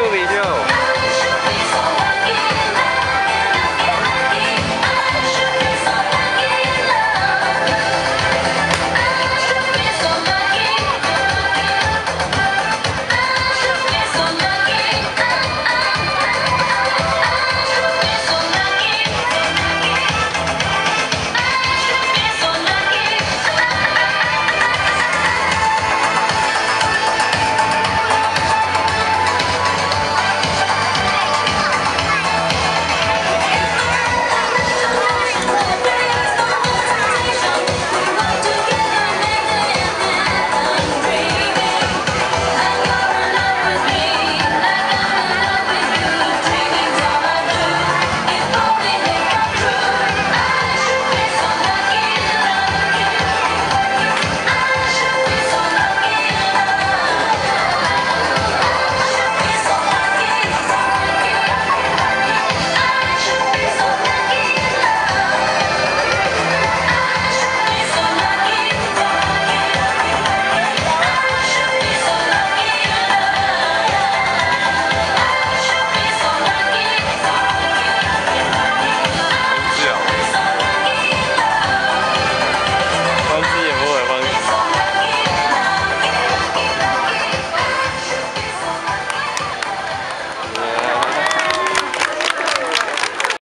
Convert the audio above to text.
o vídeo.